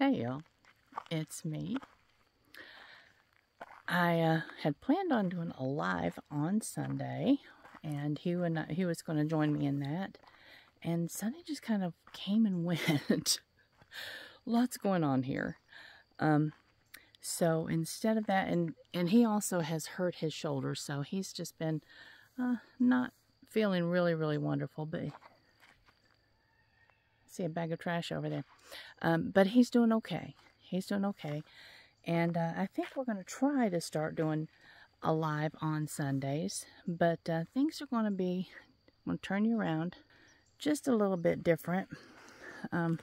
Hey y'all, it's me. I uh, had planned on doing a live on Sunday, and he and I, he was going to join me in that. And Sunday just kind of came and went. Lots going on here. Um, so instead of that, and and he also has hurt his shoulder, so he's just been uh, not feeling really really wonderful. But see a bag of trash over there. Um, but he's doing okay. He's doing okay. And uh, I think we're going to try to start doing a live on Sundays. But uh, things are going to be, I'm going to turn you around, just a little bit different. Um,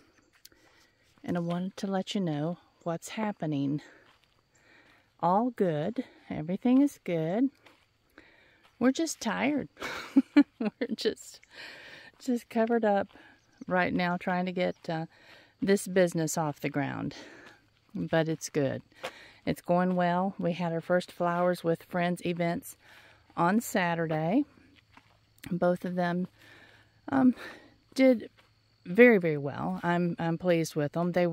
and I wanted to let you know what's happening. All good. Everything is good. We're just tired. We're just just covered up right now trying to get uh, this business off the ground. But it's good. It's going well. We had our first flowers with friends events on Saturday. Both of them um, did very, very well. I'm, I'm pleased with them. They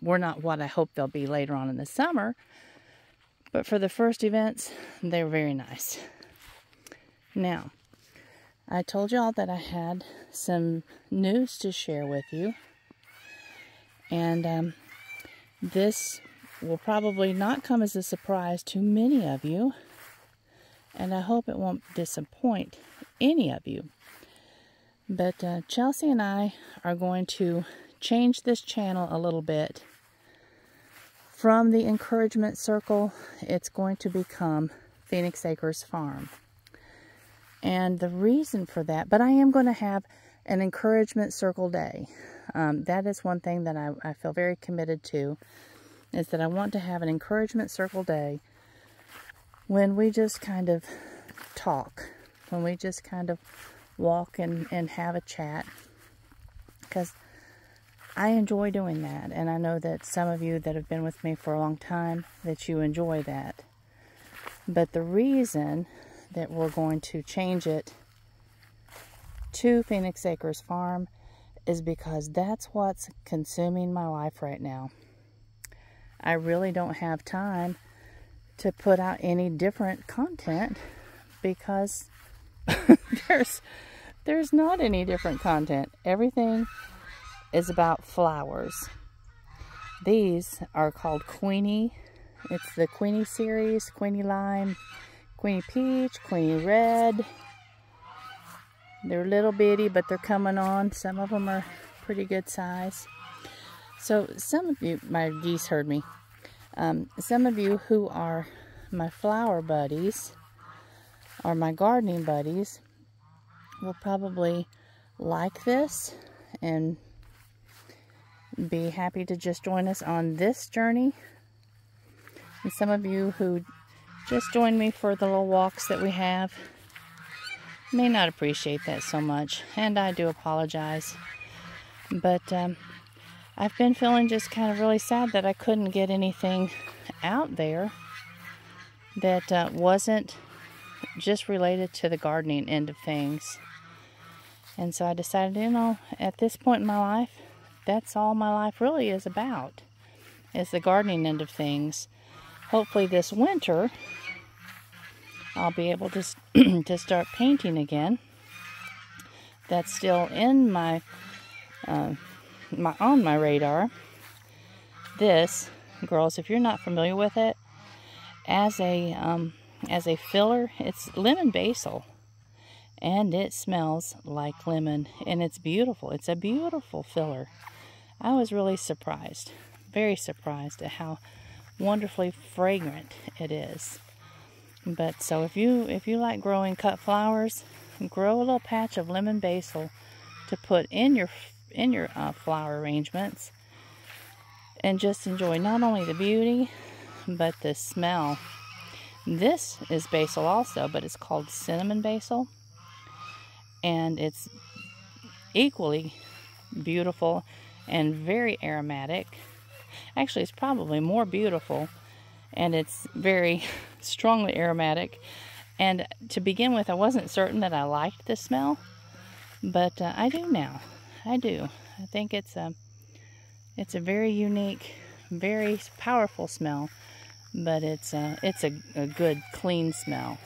were not what I hope they'll be later on in the summer. But for the first events, they were very nice. Now, I told y'all that I had some news to share with you. And um, this will probably not come as a surprise to many of you. And I hope it won't disappoint any of you. But uh, Chelsea and I are going to change this channel a little bit. From the encouragement circle, it's going to become Phoenix Acres Farm. And the reason for that, but I am going to have an encouragement circle day. Um, that is one thing that I, I feel very committed to, is that I want to have an encouragement circle day when we just kind of talk, when we just kind of walk and, and have a chat. Because I enjoy doing that, and I know that some of you that have been with me for a long time, that you enjoy that. But the reason that we're going to change it to Phoenix Acres Farm is because that's what's consuming my life right now. I really don't have time to put out any different content because there's there's not any different content. Everything is about flowers. These are called Queeny. It's the Queeny series, Queeny Lime, Queeny Peach, Queeny Red. They're little bitty, but they're coming on. Some of them are pretty good size. So some of you, my geese heard me. Um, some of you who are my flower buddies or my gardening buddies will probably like this and be happy to just join us on this journey. And some of you who just join me for the little walks that we have. May not appreciate that so much, and I do apologize. But um, I've been feeling just kind of really sad that I couldn't get anything out there that uh, wasn't just related to the gardening end of things. And so I decided, you know, at this point in my life, that's all my life really is about, is the gardening end of things hopefully this winter I'll be able to, to start painting again. That's still in my, uh, my on my radar. This, girls, if you're not familiar with it, as a um, as a filler, it's lemon basil, and it smells like lemon, and it's beautiful. It's a beautiful filler. I was really surprised, very surprised at how wonderfully fragrant it is. But so if you if you like growing cut flowers, grow a little patch of lemon basil to put in your in your uh, flower arrangements, and just enjoy not only the beauty but the smell. This is basil also, but it's called cinnamon basil, and it's equally beautiful and very aromatic. Actually, it's probably more beautiful and it's very strongly aromatic. And to begin with, I wasn't certain that I liked the smell, but uh, I do now. I do. I think it's a It's a very unique, very powerful smell, but it's a, it's a, a good, clean smell.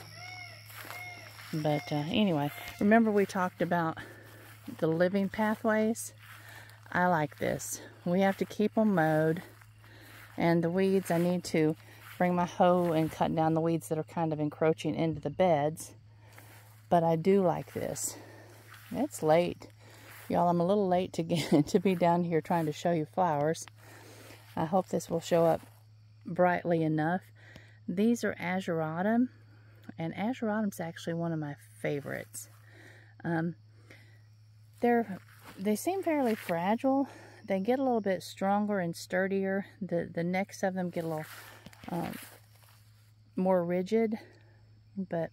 But uh, anyway, remember we talked about the living pathways? I like this. We have to keep them mowed. And the weeds, I need to bring my hoe and cut down the weeds that are kind of encroaching into the beds. But I do like this. It's late. Y'all, I'm a little late to get to be down here trying to show you flowers. I hope this will show up brightly enough. These are ageratum, and ageratum's actually one of my favorites. Um, they're they seem fairly fragile. They get a little bit stronger and sturdier. The the necks of them get a little um, more rigid, but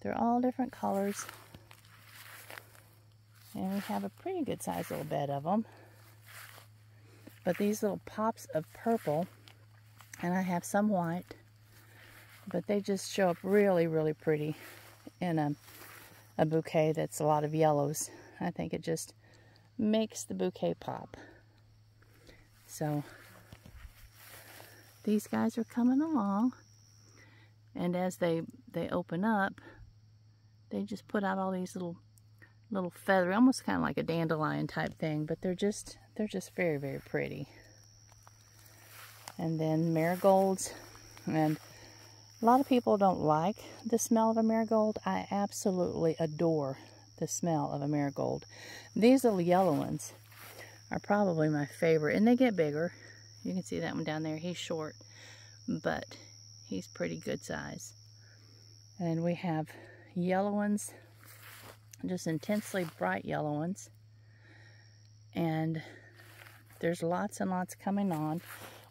they're all different colors. And we have a pretty good sized little bed of them. But these little pops of purple, and I have some white, but they just show up really, really pretty in a, a bouquet that's a lot of yellows. I think it just makes the bouquet pop. So these guys are coming along and as they they open up they just put out all these little little feathery, almost kind of like a dandelion type thing, but they're just, they're just very, very pretty. And then marigolds, and a lot of people don't like the smell of a marigold. I absolutely adore the smell of a marigold. These little yellow ones are probably my favorite, and they get bigger. You can see that one down there. He's short, but he's pretty good size. And we have yellow ones just intensely bright yellow ones. And there's lots and lots coming on.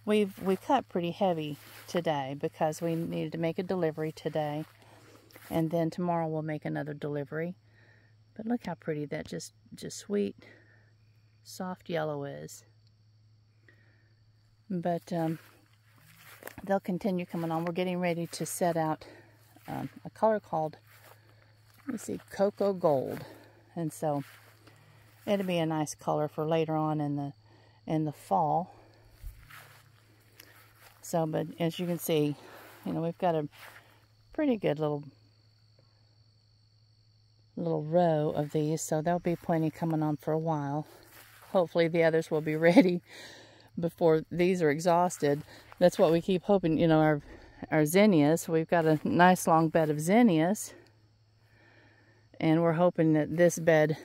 We've we cut pretty heavy today because we needed to make a delivery today. And then tomorrow we'll make another delivery. But look how pretty that just just sweet soft yellow is. But um, they'll continue coming on. We're getting ready to set out um, a color called you see cocoa gold. And so it'll be a nice color for later on in the in the fall. So but as you can see you know we've got a pretty good little little row of these. So there'll be plenty coming on for a while. Hopefully the others will be ready before these are exhausted. That's what we keep hoping you know our our zinnias. We've got a nice long bed of zinnias. And we're hoping that this bed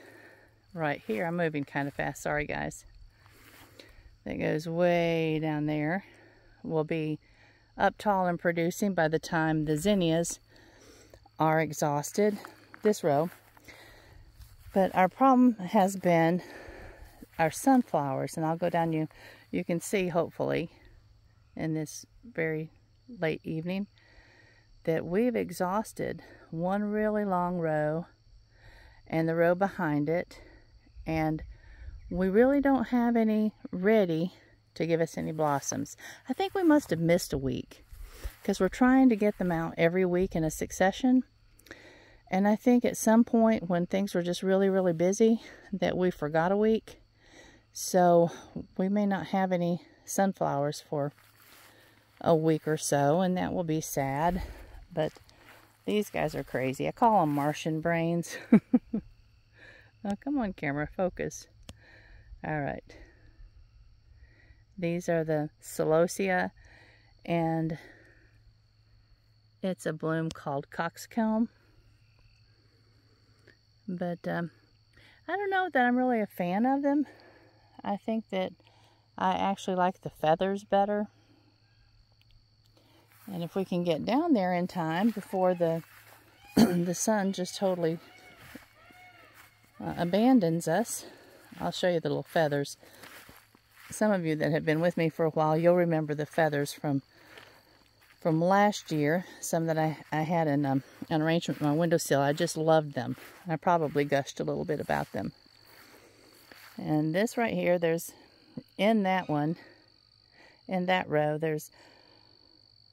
right here, I'm moving kind of fast, sorry guys, that goes way down there. Will be up tall and producing by the time the zinnias are exhausted, this row. But our problem has been our sunflowers, and I'll go down you, you can see hopefully in this very late evening that we've exhausted one really long row and the row behind it. And we really don't have any ready to give us any blossoms. I think we must have missed a week because we're trying to get them out every week in a succession. And I think at some point when things were just really, really busy that we forgot a week. So we may not have any sunflowers for a week or so and that will be sad. But these guys are crazy. I call them Martian brains. oh, come on, camera, focus. All right. These are the celosia, and it's a bloom called coxcomb. But um, I don't know that I'm really a fan of them. I think that I actually like the feathers better. And if we can get down there in time before the the sun just totally uh, abandons us, I'll show you the little feathers. Some of you that have been with me for a while, you'll remember the feathers from from last year, some that I, I had in um, an arrangement on my windowsill. I just loved them. I probably gushed a little bit about them. And this right here, there's, in that one, in that row, there's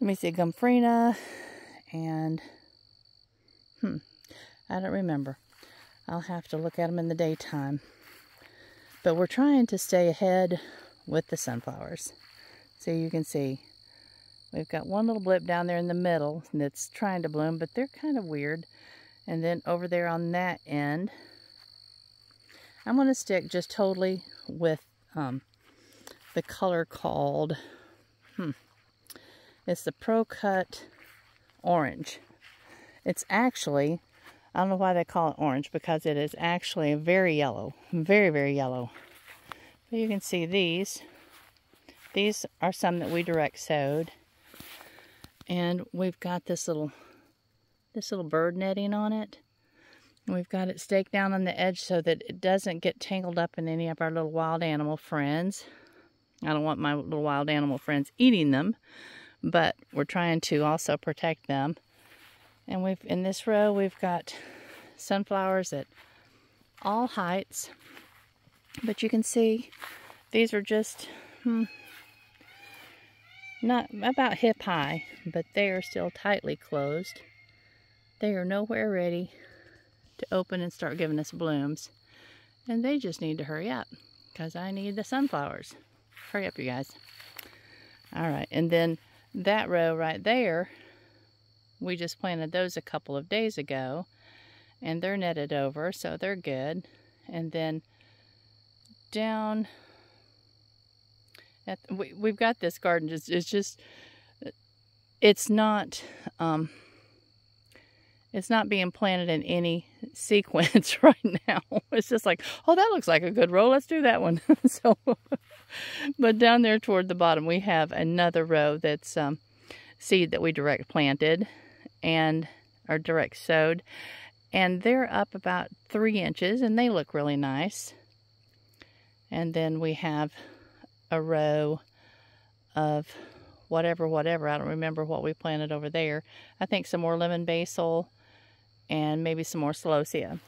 let me see, Gomphrena and, hmm, I don't remember. I'll have to look at them in the daytime. But we're trying to stay ahead with the sunflowers. So you can see we've got one little blip down there in the middle that's trying to bloom, but they're kind of weird. And then over there on that end, I'm going to stick just totally with um, the color called, hmm, it's the Pro Cut Orange. It's actually, I don't know why they call it orange, because it is actually very yellow. Very, very yellow. But you can see these. These are some that we direct sowed. And we've got this little, this little bird netting on it. We've got it staked down on the edge so that it doesn't get tangled up in any of our little wild animal friends. I don't want my little wild animal friends eating them, but we're trying to also protect them. And we've in this row we've got sunflowers at all heights. But you can see these are just hmm, not about hip high, but they are still tightly closed. They are nowhere ready to open and start giving us blooms. And they just need to hurry up because I need the sunflowers. Hurry up, you guys. All right, and then that row right there, we just planted those a couple of days ago and they're netted over, so they're good. And then down at, we, we've got this garden, it's, it's just, it's not, um, it's not being planted in any sequence right now. It's just like, oh, that looks like a good row. Let's do that one. so, but down there toward the bottom, we have another row that's um, seed that we direct planted and are direct sowed. And they're up about three inches and they look really nice. And then we have a row of whatever, whatever. I don't remember what we planted over there. I think some more lemon basil and maybe some more celosia.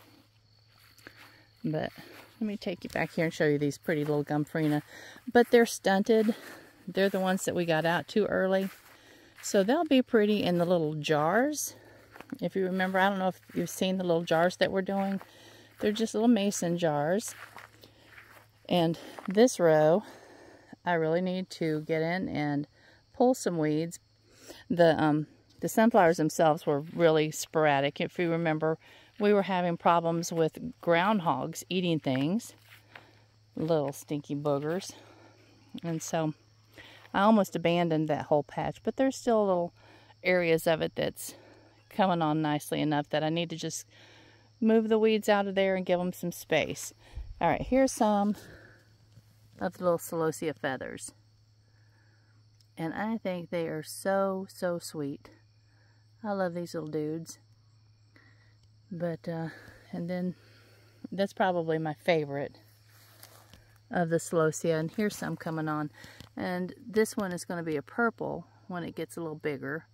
But let me take you back here and show you these pretty little gomphrena. But they're stunted. They're the ones that we got out too early. So they'll be pretty in the little jars. If you remember, I don't know if you've seen the little jars that we're doing. They're just little mason jars. And this row, I really need to get in and pull some weeds. The um, the sunflowers themselves were really sporadic. If you remember, we were having problems with groundhogs eating things. Little stinky boogers. And so I almost abandoned that whole patch. But there's still little areas of it that's coming on nicely enough that I need to just move the weeds out of there and give them some space. All right, here's some of the little celosia feathers. And I think they are so, so sweet. I love these little dudes. But, uh, and then that's probably my favorite of the celosia. And here's some coming on. And this one is going to be a purple when it gets a little bigger.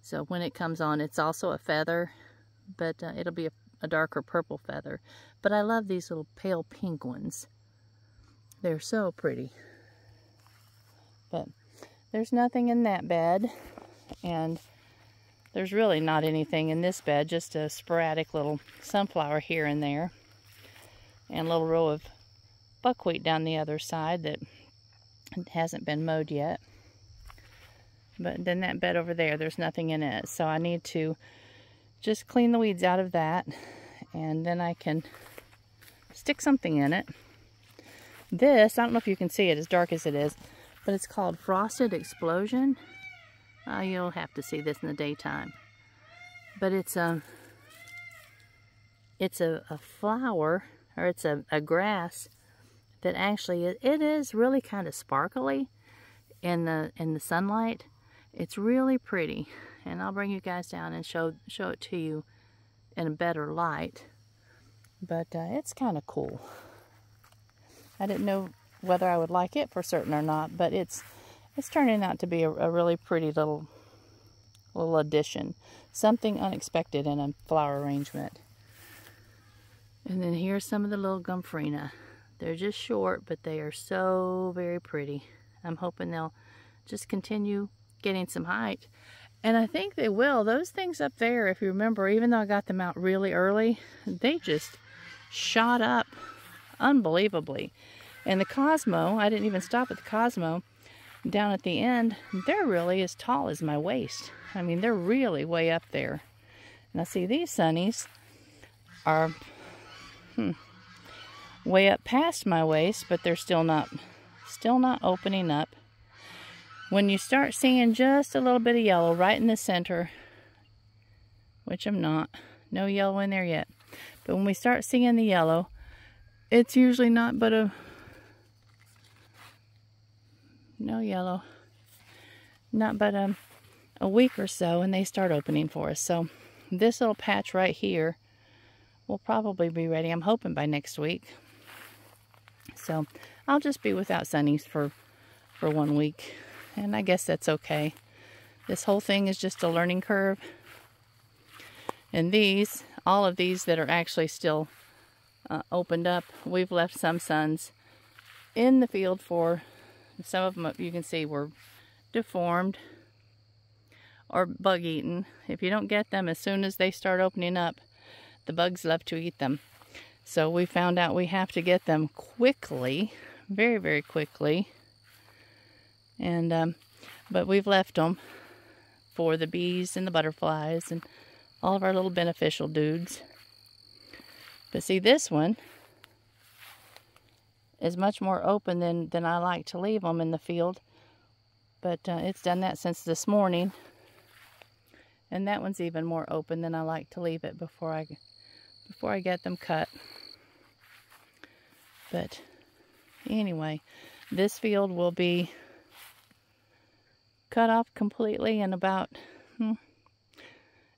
So when it comes on, it's also a feather, but uh, it'll be a, a darker purple feather. But I love these little pale pink ones. They're so pretty. But there's nothing in that bed. And there's really not anything in this bed, just a sporadic little sunflower here and there. And a little row of buckwheat down the other side that hasn't been mowed yet. But then that bed over there, there's nothing in it. So I need to just clean the weeds out of that. And then I can stick something in it. This, I don't know if you can see it as dark as it is, but it's called Frosted Explosion. Uh, you'll have to see this in the daytime. But it's a, it's a, a flower, or it's a, a grass that actually, it, it is really kind of sparkly in the, in the sunlight. It's really pretty. And I'll bring you guys down and show, show it to you in a better light. But uh, it's kind of cool. I didn't know whether I would like it for certain or not, but it's it's turning out to be a, a really pretty little little addition. Something unexpected in a flower arrangement. And then here's some of the little gomphrena. They're just short, but they are so very pretty. I'm hoping they'll just continue getting some height. And I think they will. Those things up there, if you remember, even though I got them out really early, they just shot up unbelievably. And the Cosmo, I didn't even stop at the Cosmo. Down at the end, they're really as tall as my waist. I mean, they're really way up there. Now see, these sunnies are hmm, way up past my waist, but they're still not, still not opening up. When you start seeing just a little bit of yellow right in the center, which I'm not, no yellow in there yet. But when we start seeing the yellow, it's usually not but a, no yellow, not but a, a week or so and they start opening for us. So this little patch right here will probably be ready, I'm hoping by next week. So I'll just be without sunnies for, for one week. And I guess that's okay. This whole thing is just a learning curve. And these, all of these that are actually still uh, opened up, we've left some suns in the field for, some of them you can see were deformed or bug eaten. If you don't get them as soon as they start opening up, the bugs love to eat them. So we found out we have to get them quickly, very, very quickly. And, um, but we've left them for the bees and the butterflies and all of our little beneficial dudes. But see, this one is much more open than, than I like to leave them in the field. But uh, it's done that since this morning. And that one's even more open than I like to leave it before I, before I get them cut. But anyway, this field will be cut off completely in about, hmm,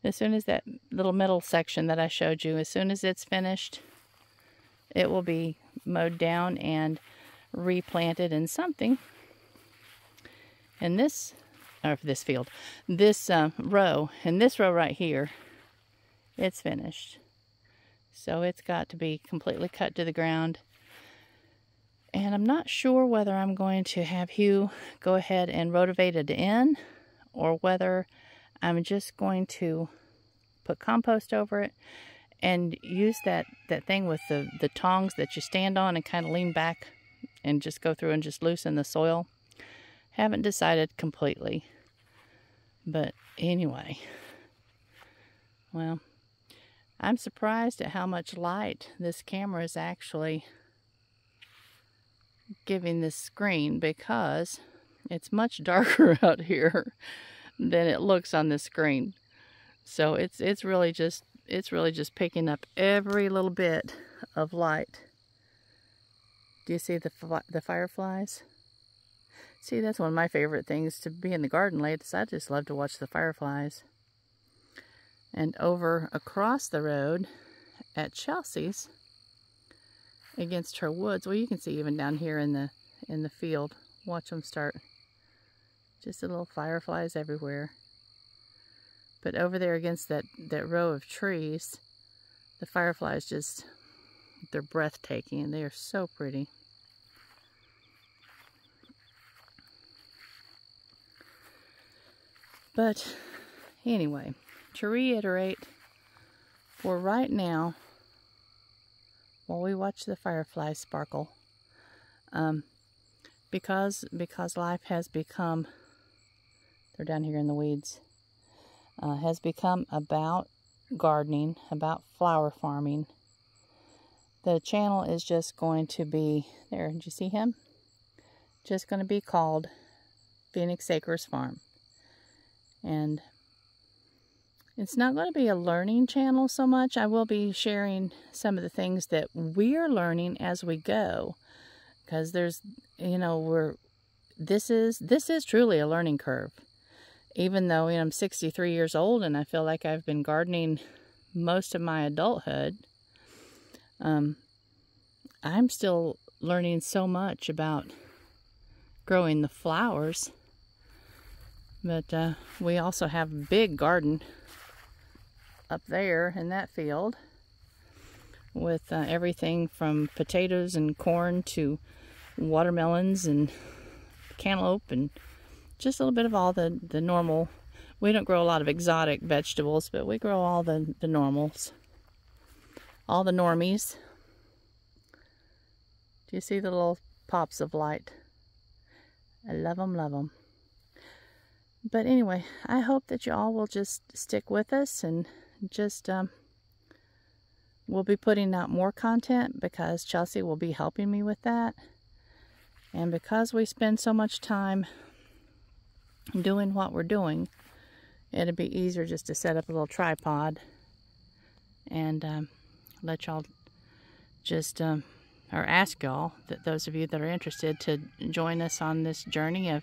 as soon as that little middle section that I showed you, as soon as it's finished, it will be mowed down and replanted in something. And this, or this field, this uh, row, and this row right here, it's finished. So it's got to be completely cut to the ground and I'm not sure whether I'm going to have Hugh go ahead and rotivate it in or whether I'm just going to put compost over it and use that, that thing with the, the tongs that you stand on and kind of lean back and just go through and just loosen the soil. Haven't decided completely. But anyway, well, I'm surprised at how much light this camera is actually giving this screen because it's much darker out here than it looks on the screen. So it's it's really just it's really just picking up every little bit of light. Do you see the the fireflies? See, that's one of my favorite things to be in the garden late. I just love to watch the fireflies. And over across the road at Chelsea's, against her woods. Well, you can see even down here in the in the field. Watch them start. Just little fireflies everywhere. But over there against that, that row of trees, the fireflies just, they're breathtaking and they are so pretty. But anyway, to reiterate, for right now, while we watch the fireflies sparkle. Um, because because life has become they're down here in the weeds uh, has become about gardening about flower farming the channel is just going to be there did you see him just going to be called Phoenix Acres Farm and it's not going to be a learning channel so much. I will be sharing some of the things that we're learning as we go. Because there's, you know, we're, this is, this is truly a learning curve. Even though, you know, I'm 63 years old and I feel like I've been gardening most of my adulthood, um, I'm still learning so much about growing the flowers. But uh, we also have a big garden up there in that field with uh, everything from potatoes and corn to watermelons and cantaloupe and just a little bit of all the, the normal. We don't grow a lot of exotic vegetables, but we grow all the, the normals. All the normies. Do you see the little pops of light. I love them, love them. But anyway, I hope that you all will just stick with us and just, um, we'll be putting out more content because Chelsea will be helping me with that. And because we spend so much time doing what we're doing, it'd be easier just to set up a little tripod and um, let y'all just, um, or ask y'all, that those of you that are interested, to join us on this journey of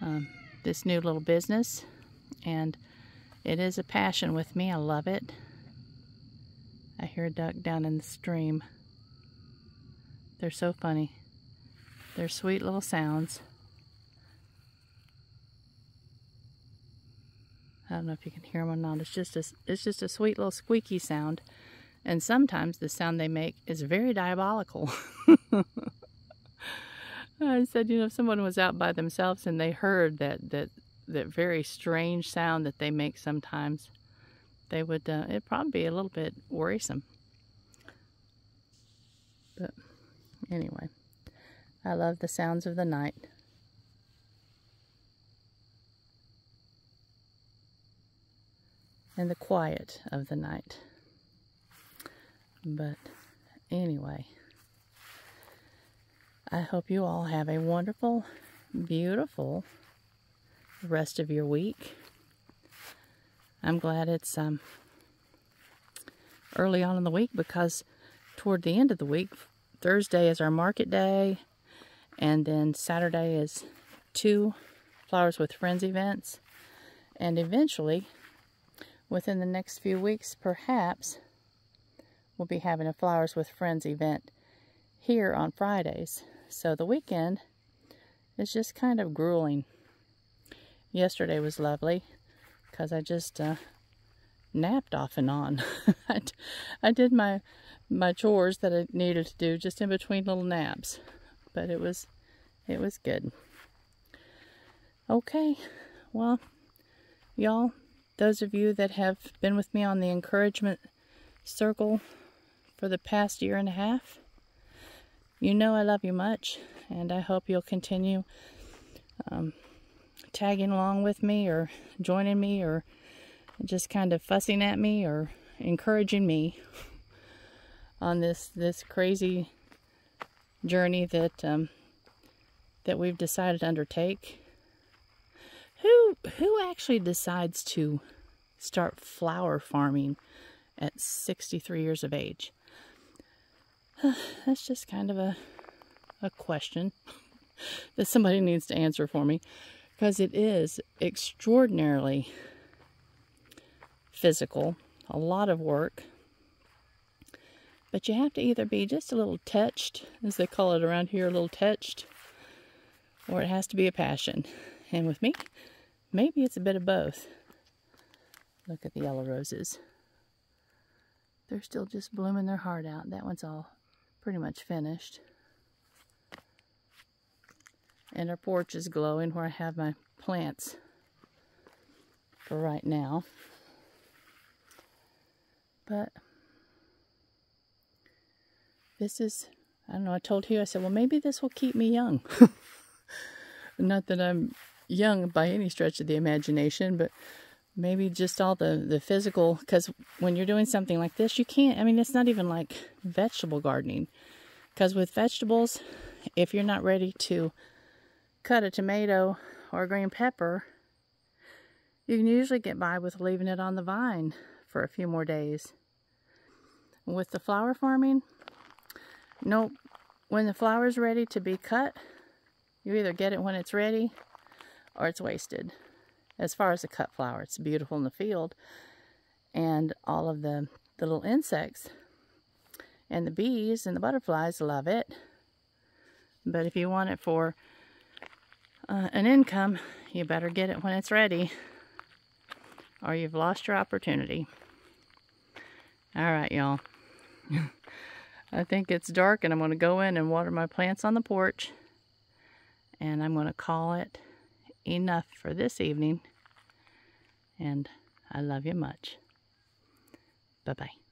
um, this new little business. And it is a passion with me. I love it. I hear a duck down in the stream. They're so funny. They're sweet little sounds. I don't know if you can hear them or not. It's just a, it's just a sweet little squeaky sound. And sometimes the sound they make is very diabolical. I said, you know, if someone was out by themselves and they heard that, that, that very strange sound that they make sometimes, they would, uh, it'd probably be a little bit worrisome. But anyway, I love the sounds of the night. And the quiet of the night. But anyway, I hope you all have a wonderful, beautiful rest of your week. I'm glad it's um, early on in the week because toward the end of the week, Thursday is our market day, and then Saturday is two Flowers with Friends events, and eventually within the next few weeks, perhaps, we'll be having a Flowers with Friends event here on Fridays. So the weekend is just kind of grueling. Yesterday was lovely because I just uh, napped off and on. I did my my chores that I needed to do just in between little naps, but it was it was good. Okay, well, y'all those of you that have been with me on the encouragement circle for the past year and a half, you know I love you much, and I hope you'll continue um, tagging along with me or joining me or just kind of fussing at me or encouraging me on this this crazy journey that um, that we've decided to undertake who who actually decides to start flower farming at 63 years of age? That's just kind of a a question that somebody needs to answer for me because it is extraordinarily physical, a lot of work. But you have to either be just a little touched, as they call it around here, a little touched, or it has to be a passion. And with me, Maybe it's a bit of both. Look at the yellow roses. They're still just blooming their heart out. That one's all pretty much finished. And our porch is glowing where I have my plants for right now. But this is, I don't know, I told Hugh, I said, well, maybe this will keep me young. Not that I'm young by any stretch of the imagination, but maybe just all the, the physical, because when you're doing something like this, you can't, I mean, it's not even like vegetable gardening. Because with vegetables, if you're not ready to cut a tomato or a green pepper, you can usually get by with leaving it on the vine for a few more days. With the flower farming, nope. When the flower's ready to be cut, you either get it when it's ready or it's wasted. As far as the cut flower, it's beautiful in the field. And all of the, the little insects and the bees and the butterflies love it. But if you want it for uh, an income, you better get it when it's ready or you've lost your opportunity. All right, y'all. I think it's dark and I'm going to go in and water my plants on the porch. And I'm going to call it enough for this evening. And I love you much. Bye-bye.